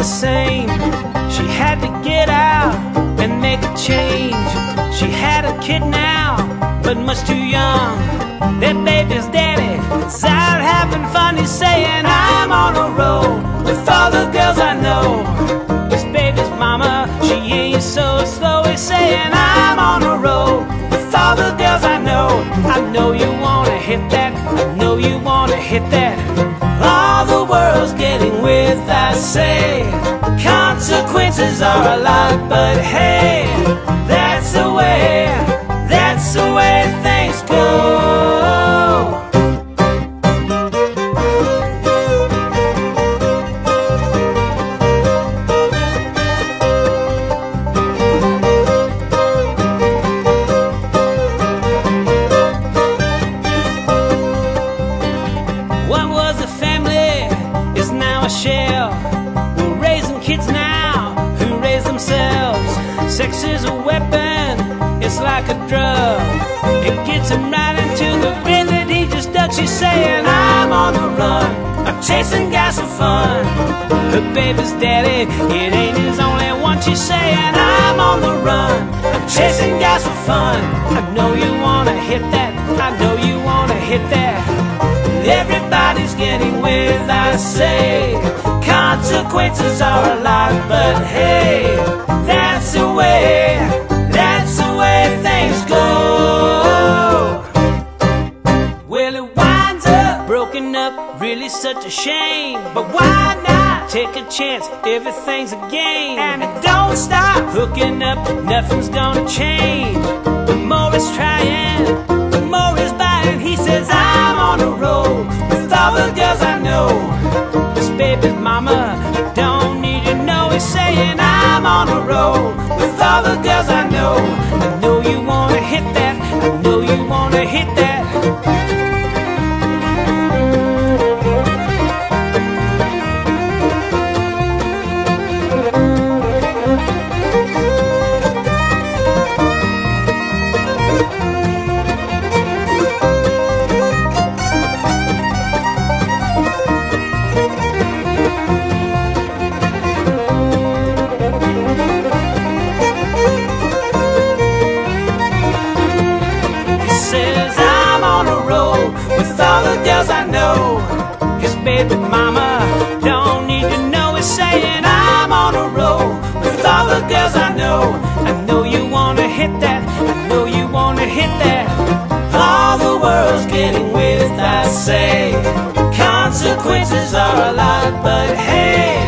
the same. She had to get out and make a change. She had a kid now, but much too young. That baby's daddy is out having fun. He's saying, I'm on a roll with all the girls I know. This baby's mama, she ain't so slow. He's saying, I'm on a roll with all the girls I know. I know you wanna hit that. I know you wanna hit that. I say. Consequences are a lot, but hey, Sex is a weapon, it's like a drug. It gets him right into the grid that he just ducks. She's saying, I'm on the run. I'm chasing guys for fun. Her baby's daddy, it ain't his only one. She's saying, I'm on the run. I'm chasing guys for fun. I know you wanna hit that. I know you wanna hit that. Everybody's getting with, I say. Consequences are a lot, but hey, that's the winds up broken up, really such a shame. But why not take a chance? Everything's a game, and it don't stop hooking up. Nothing's gonna change. The more it's trying, the more it's buying. He says I'm on a roll with all the girls I know. This baby's mama don't need to know. He's saying I'm on a roll know you wanna hit that. All the world's getting with, I say. Consequences are a lot, but hey.